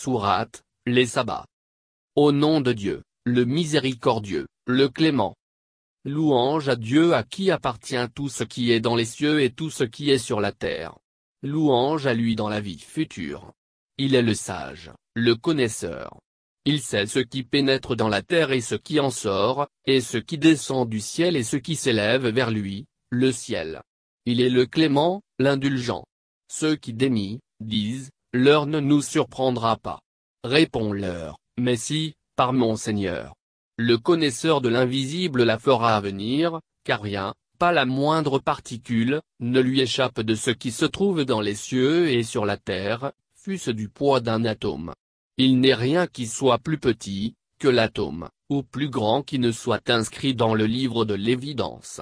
Sourate, les sabbats. Au nom de Dieu, le miséricordieux, le clément. Louange à Dieu à qui appartient tout ce qui est dans les cieux et tout ce qui est sur la terre. Louange à lui dans la vie future. Il est le sage, le connaisseur. Il sait ce qui pénètre dans la terre et ce qui en sort, et ce qui descend du ciel et ce qui s'élève vers lui, le ciel. Il est le clément, l'indulgent. Ceux qui dénient, disent, l'heure ne nous surprendra pas. Réponds-leur, mais si, par mon Seigneur. Le connaisseur de l'invisible la fera venir, car rien, pas la moindre particule, ne lui échappe de ce qui se trouve dans les cieux et sur la terre, fût-ce du poids d'un atome. Il n'est rien qui soit plus petit, que l'atome, ou plus grand qui ne soit inscrit dans le livre de l'évidence.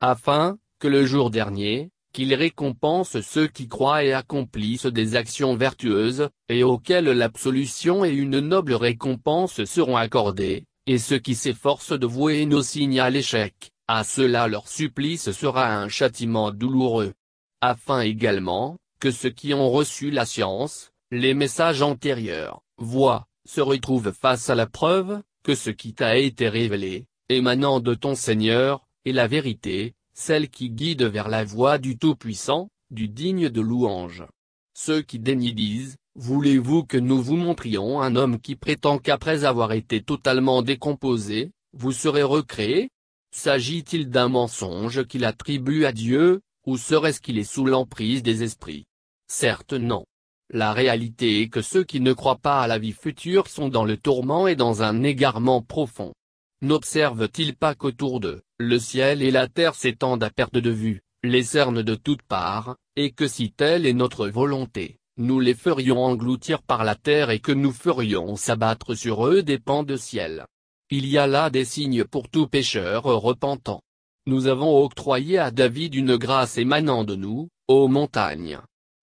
Afin, que le jour dernier, qu'il récompense ceux qui croient et accomplissent des actions vertueuses, et auxquelles l'absolution et une noble récompense seront accordées, et ceux qui s'efforcent de vouer nos signes à l'échec, à cela leur supplice sera un châtiment douloureux. Afin également, que ceux qui ont reçu la science, les messages antérieurs, voient, se retrouvent face à la preuve, que ce qui t'a été révélé, émanant de ton Seigneur, est la vérité, celle qui guide vers la voie du Tout-Puissant, du digne de louange. Ceux qui dénient disent, voulez-vous que nous vous montrions un homme qui prétend qu'après avoir été totalement décomposé, vous serez recréé? S'agit-il d'un mensonge qu'il attribue à Dieu, ou serait-ce qu'il est sous l'emprise des esprits? Certes non. La réalité est que ceux qui ne croient pas à la vie future sont dans le tourment et dans un égarement profond. N'observent-ils pas qu'autour d'eux, le ciel et la terre s'étendent à perte de vue, les cernes de toutes parts, et que si telle est notre volonté, nous les ferions engloutir par la terre et que nous ferions s'abattre sur eux des pans de ciel. Il y a là des signes pour tout pécheur repentant. Nous avons octroyé à David une grâce émanant de nous, ô montagnes.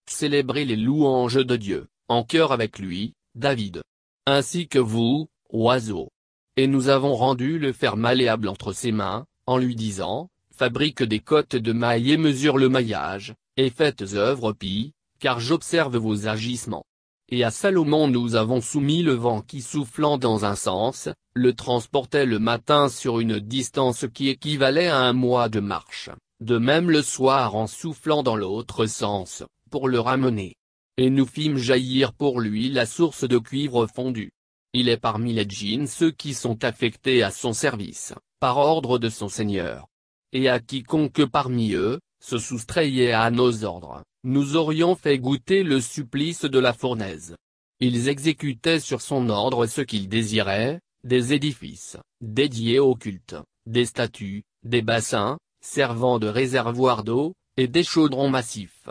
Célébrez les louanges de Dieu, en cœur avec lui, David. Ainsi que vous, oiseaux. Et nous avons rendu le fer malléable entre ses mains, en lui disant, Fabrique des côtes de mailles et mesure le maillage, et faites œuvre pie, car j'observe vos agissements. Et à Salomon nous avons soumis le vent qui soufflant dans un sens, le transportait le matin sur une distance qui équivalait à un mois de marche, de même le soir en soufflant dans l'autre sens, pour le ramener. Et nous fîmes jaillir pour lui la source de cuivre fondu. Il est parmi les djinns ceux qui sont affectés à son service, par ordre de son Seigneur. Et à quiconque parmi eux, se soustrayait à nos ordres, nous aurions fait goûter le supplice de la fournaise. Ils exécutaient sur son ordre ce qu'ils désiraient, des édifices, dédiés au culte, des statues, des bassins, servant de réservoirs d'eau, et des chaudrons massifs.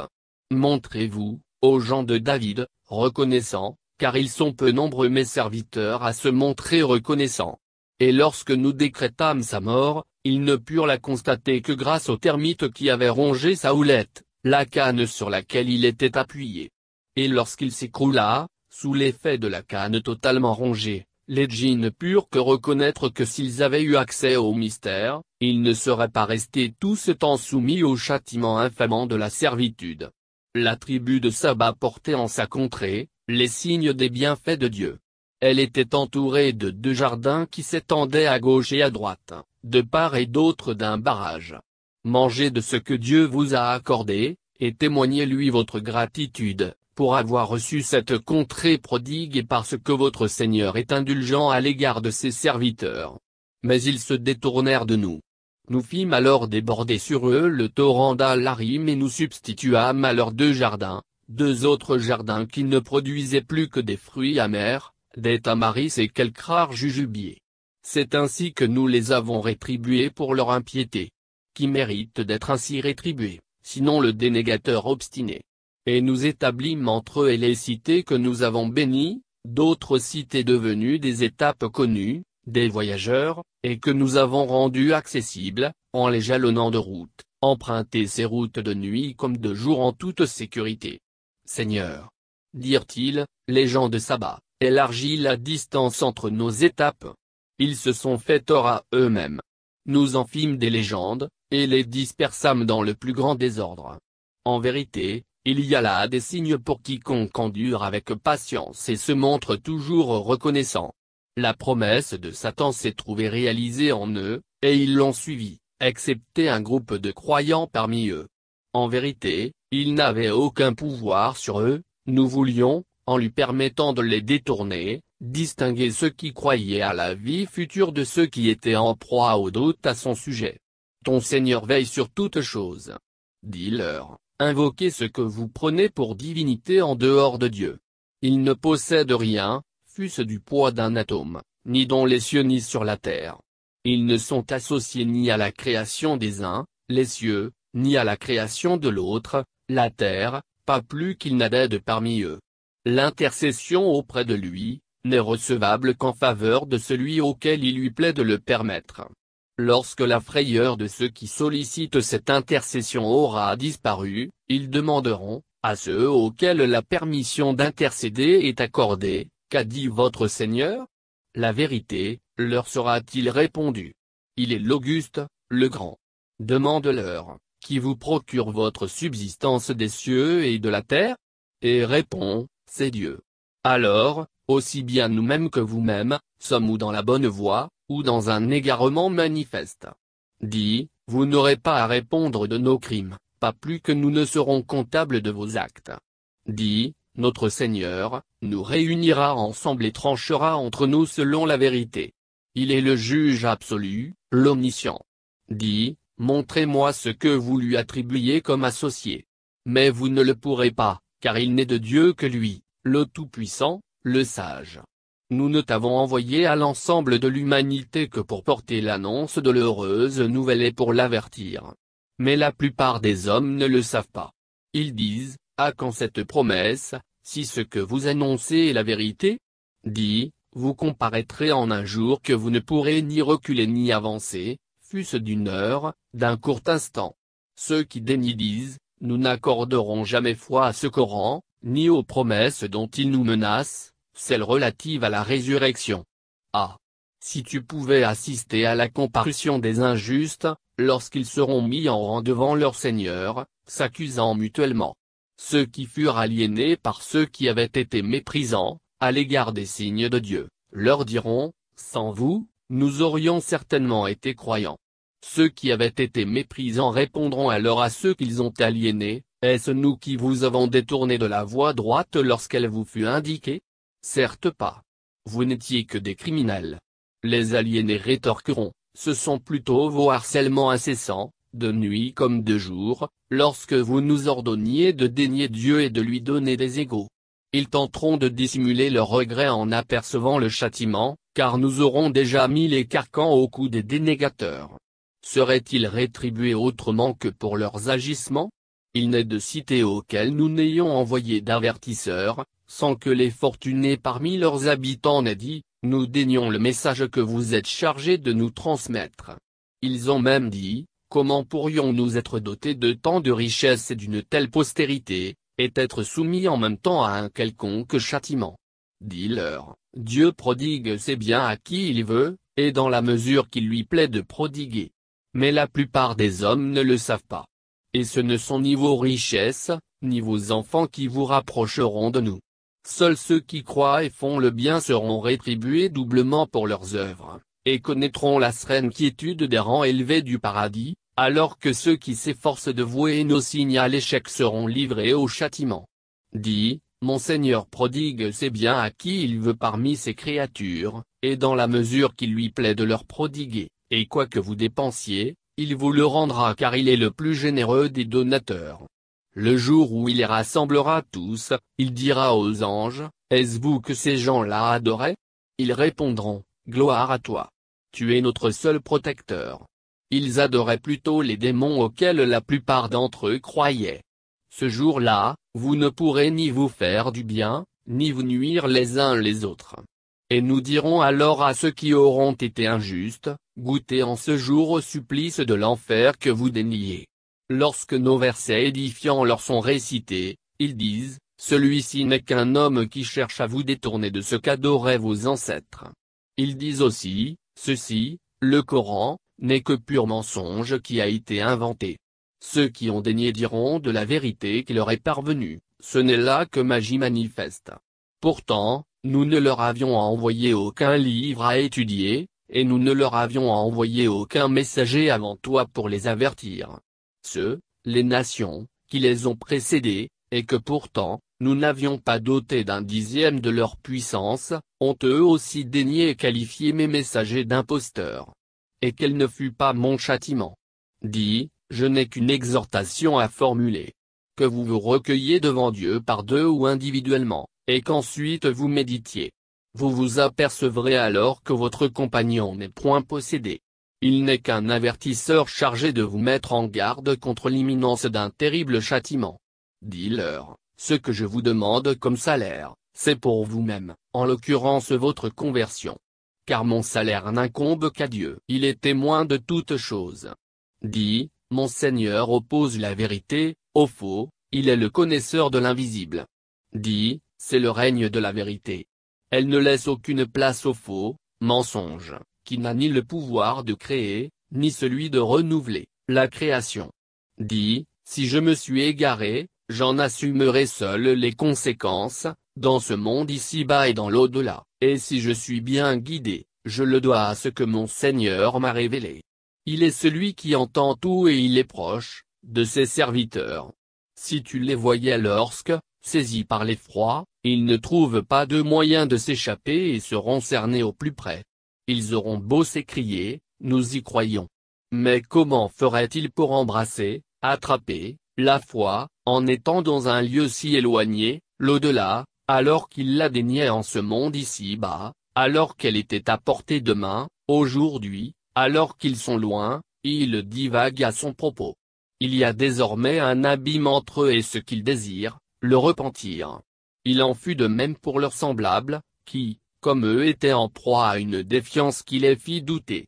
Montrez-vous, aux gens de David, reconnaissants, car ils sont peu nombreux mes serviteurs à se montrer reconnaissants. Et lorsque nous décrétâmes sa mort, ils ne purent la constater que grâce aux termites qui avaient rongé sa houlette, la canne sur laquelle il était appuyé. Et lorsqu'il s'écroula, sous l'effet de la canne totalement rongée, les djinns ne purent que reconnaître que s'ils avaient eu accès au mystère, ils ne seraient pas restés tout ce temps soumis au châtiment infamant de la servitude. La tribu de Saba portait en sa contrée, les signes des bienfaits de Dieu. Elle était entourée de deux jardins qui s'étendaient à gauche et à droite, de part et d'autre d'un barrage. Mangez de ce que Dieu vous a accordé, et témoignez-lui votre gratitude, pour avoir reçu cette contrée prodigue et parce que votre Seigneur est indulgent à l'égard de ses serviteurs. Mais ils se détournèrent de nous. Nous fîmes alors déborder sur eux le torrent d'Al-Harim et nous substituâmes à leurs deux jardins, deux autres jardins qui ne produisaient plus que des fruits amers, des tamaris et quelques rares jujubiers. C'est ainsi que nous les avons rétribués pour leur impiété. Qui mérite d'être ainsi rétribués, sinon le dénégateur obstiné. Et nous établîmes entre eux et les cités que nous avons bénies, d'autres cités devenues des étapes connues, des voyageurs, et que nous avons rendues accessibles, en les jalonnant de route, emprunter ces routes de nuit comme de jour en toute sécurité. Seigneur, dirent-ils, les gens de Saba, élargis la distance entre nos étapes. Ils se sont fait tort à eux-mêmes. Nous en fîmes des légendes, et les dispersâmes dans le plus grand désordre. En vérité, il y a là des signes pour quiconque endure avec patience et se montre toujours reconnaissant. La promesse de Satan s'est trouvée réalisée en eux, et ils l'ont suivi, excepté un groupe de croyants parmi eux. En vérité, il n'avait aucun pouvoir sur eux, nous voulions, en lui permettant de les détourner, distinguer ceux qui croyaient à la vie future de ceux qui étaient en proie au doute à son sujet. Ton Seigneur veille sur toutes choses. Dis-leur, invoquez ce que vous prenez pour divinité en dehors de Dieu. Il ne possède rien, fût-ce du poids d'un atome, ni dans les cieux ni sur la terre. Ils ne sont associés ni à la création des uns, les cieux, ni à la création de l'autre, la terre, pas plus qu'il n'a d'aide parmi eux. L'intercession auprès de lui, n'est recevable qu'en faveur de celui auquel il lui plaît de le permettre. Lorsque la frayeur de ceux qui sollicitent cette intercession aura disparu, ils demanderont, à ceux auxquels la permission d'intercéder est accordée, qu'a dit votre Seigneur? La vérité, leur sera-t-il répondu. Il est l'Auguste, le Grand. Demande-leur, qui vous procure votre subsistance des cieux et de la terre? Et répond, c'est Dieu. Alors, aussi bien nous-mêmes que vous-même, sommes-nous dans la bonne voie, ou dans un égarement manifeste. Dit, vous n'aurez pas à répondre de nos crimes, pas plus que nous ne serons comptables de vos actes. Dit, notre Seigneur, nous réunira ensemble et tranchera entre nous selon la vérité. Il est le juge absolu, l'omniscient. Dit, montrez-moi ce que vous lui attribuez comme associé. Mais vous ne le pourrez pas, car il n'est de Dieu que lui, le Tout-Puissant, le Sage. Nous ne t'avons envoyé à l'ensemble de l'humanité que pour porter l'annonce de l'heureuse nouvelle et pour l'avertir. Mais la plupart des hommes ne le savent pas. Ils disent, à quand cette promesse, si ce que vous annoncez est la vérité? Dit, vous comparaîtrez en un jour que vous ne pourrez ni reculer ni avancer, fût-ce d'une heure, d'un court instant. Ceux qui dénient disent, nous n'accorderons jamais foi à ce Coran, ni aux promesses dont il nous menace, celles relatives à la résurrection. Ah Si tu pouvais assister à la comparution des injustes, lorsqu'ils seront mis en rang devant leur Seigneur, s'accusant mutuellement. Ceux qui furent aliénés par ceux qui avaient été méprisants, à l'égard des signes de Dieu, leur diront, sans vous, nous aurions certainement été croyants. Ceux qui avaient été méprisants répondront alors à ceux qu'ils ont aliénés, Est-ce nous qui vous avons détourné de la voie droite lorsqu'elle vous fut indiquée? Certes pas. Vous n'étiez que des criminels. Les aliénés rétorqueront, ce sont plutôt vos harcèlements incessants, de nuit comme de jour, lorsque vous nous ordonniez de dénier Dieu et de lui donner des égaux. Ils tenteront de dissimuler leur regret en apercevant le châtiment, car nous aurons déjà mis les carcans au cou des dénégateurs. Seraient-ils rétribués autrement que pour leurs agissements? Il n'est de cité auquel nous n'ayons envoyé d'avertisseurs, sans que les fortunés parmi leurs habitants n'aient dit, nous dénions le message que vous êtes chargés de nous transmettre. Ils ont même dit, comment pourrions-nous être dotés de tant de richesses et d'une telle postérité, et être soumis en même temps à un quelconque châtiment Dis-leur, Dieu prodigue ses biens à qui il veut, et dans la mesure qu'il lui plaît de prodiguer. Mais la plupart des hommes ne le savent pas. Et ce ne sont ni vos richesses, ni vos enfants qui vous rapprocheront de nous. Seuls ceux qui croient et font le bien seront rétribués doublement pour leurs œuvres, et connaîtront la sereine quiétude des rangs élevés du paradis, alors que ceux qui s'efforcent de vouer nos signes à l'échec seront livrés au châtiment. Dit, Mon Seigneur prodigue ses biens à qui il veut parmi ses créatures, et dans la mesure qu'il lui plaît de leur prodiguer et quoi que vous dépensiez, il vous le rendra car il est le plus généreux des donateurs. Le jour où il les rassemblera tous, il dira aux anges, Est-ce vous que ces gens-là adoraient? Ils répondront, Gloire à toi. Tu es notre seul protecteur. Ils adoraient plutôt les démons auxquels la plupart d'entre eux croyaient. Ce jour-là, vous ne pourrez ni vous faire du bien, ni vous nuire les uns les autres. Et nous dirons alors à ceux qui auront été injustes, goûtez en ce jour au supplice de l'enfer que vous déniez. Lorsque nos versets édifiants leur sont récités, ils disent, celui-ci n'est qu'un homme qui cherche à vous détourner de ce qu'adoraient vos ancêtres. Ils disent aussi, ceci, le Coran, n'est que pur mensonge qui a été inventé. Ceux qui ont daigné diront de la vérité qui leur est parvenue, ce n'est là que magie manifeste. Pourtant, nous ne leur avions envoyé aucun livre à étudier, et nous ne leur avions envoyé aucun messager avant toi pour les avertir. Ceux, les nations, qui les ont précédés, et que pourtant, nous n'avions pas doté d'un dixième de leur puissance, ont eux aussi daigné qualifier mes messagers d'imposteurs. Et quel ne fut pas mon châtiment? Dis, je n'ai qu'une exhortation à formuler. Que vous vous recueilliez devant Dieu par deux ou individuellement, et qu'ensuite vous méditiez. Vous vous apercevrez alors que votre compagnon n'est point possédé. Il n'est qu'un avertisseur chargé de vous mettre en garde contre l'imminence d'un terrible châtiment. Dis-leur, ce que je vous demande comme salaire, c'est pour vous-même, en l'occurrence votre conversion. Car mon salaire n'incombe qu'à Dieu. Il est témoin de toutes choses. Dis, mon Seigneur oppose la vérité, au faux, il est le connaisseur de l'invisible. Dis, c'est le règne de la vérité. Elle ne laisse aucune place au faux, mensonge, qui n'a ni le pouvoir de créer, ni celui de renouveler, la création. Dis, si je me suis égaré, j'en assumerai seul les conséquences, dans ce monde ici-bas et dans l'au-delà, et si je suis bien guidé, je le dois à ce que mon Seigneur m'a révélé. Il est celui qui entend tout et il est proche, de ses serviteurs. Si tu les voyais lorsque, saisis par l'effroi, ils ne trouvent pas de moyen de s'échapper et seront cernés au plus près. Ils auront beau s'écrier, nous y croyons. Mais comment ferait-il pour embrasser, attraper, la foi, en étant dans un lieu si éloigné, l'au-delà, alors qu'il la déniait en ce monde ici-bas, alors qu'elle était à portée de main, aujourd'hui, alors qu'ils sont loin, il divague à son propos. Il y a désormais un abîme entre eux et ce qu'ils désirent, le repentir. Il en fut de même pour leurs semblables, qui, comme eux étaient en proie à une défiance qui les fit douter.